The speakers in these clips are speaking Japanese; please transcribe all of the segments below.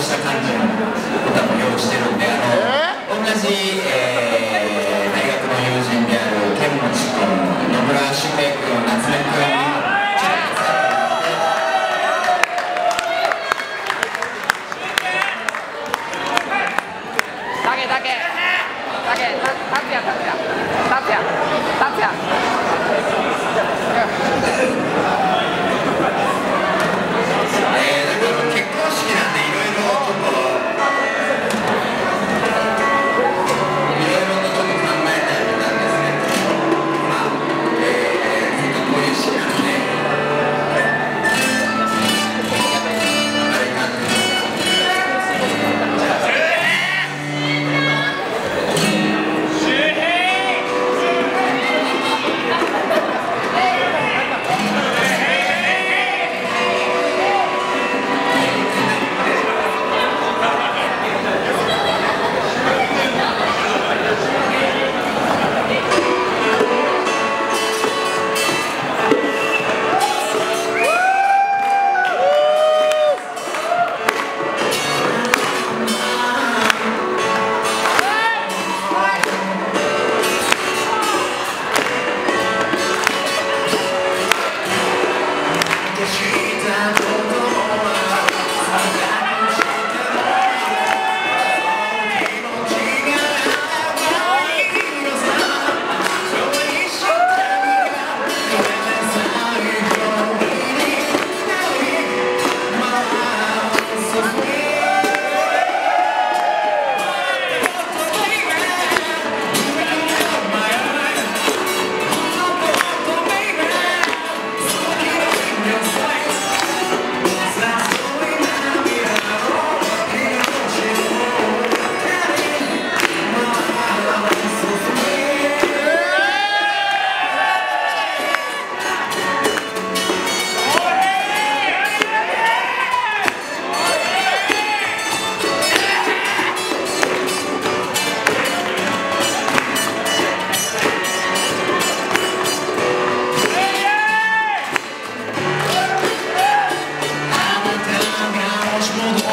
した感じの歌も用意してるんであの、同じ、えー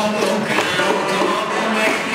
come on, come on, come on, come make me